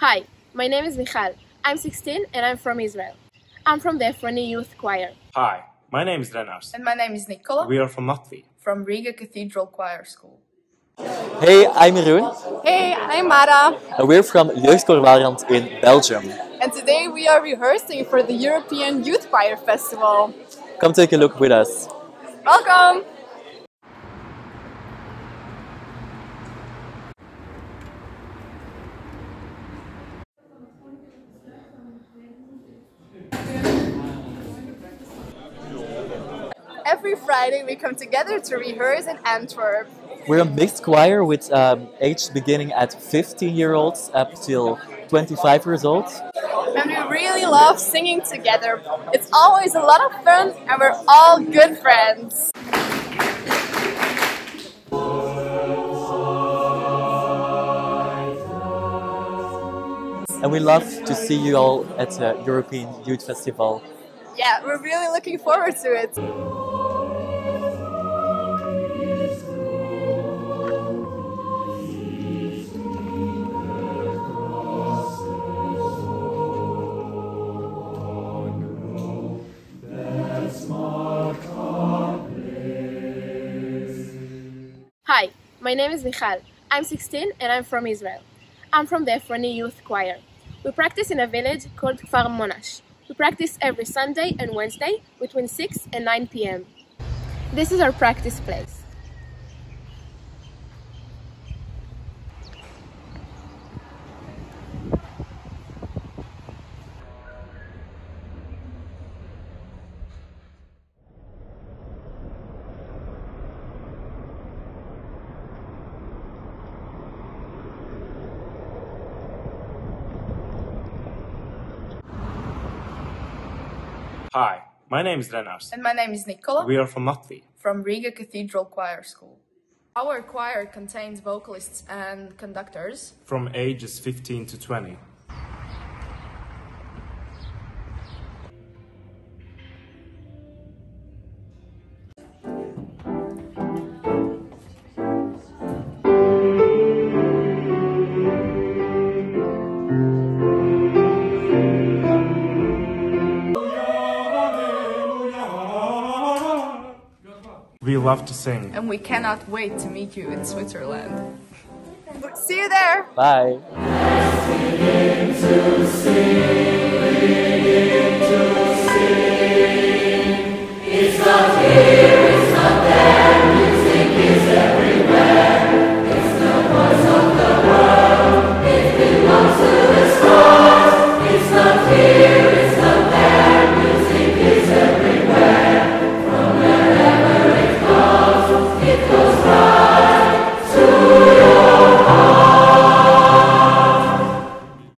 Hi, my name is Michal. I'm 16 and I'm from Israel. I'm from the Efroni Youth Choir. Hi, my name is Renārs. And my name is Nikola We are from Latvi. from Riga Cathedral Choir School. Hey, I'm Jeroen. Hey, I'm Mara. and we're from Jeugdkoor Waland in Belgium. And today we are rehearsing for the European Youth Choir Festival. Come take a look with us. Welcome! Every Friday we come together to rehearse in Antwerp. We're a mixed choir with um, age beginning at 15 year olds up till 25 years old. And we really love singing together. It's always a lot of fun and we're all good friends. And we love to see you all at the European Youth Festival. Yeah, we're really looking forward to it. Hi, my name is Michal. I'm 16 and I'm from Israel. I'm from the Efroni Youth Choir. We practice in a village called Kfar Monash. We practice every Sunday and Wednesday between 6 and 9 p.m. This is our practice place. Hi, my name is Renārs. And my name is Nikola We are from Latvi. from Riga Cathedral Choir School. Our choir contains vocalists and conductors. From ages 15 to 20. We love to sing. And we cannot wait to meet you in Switzerland. See you there! Bye. to sing.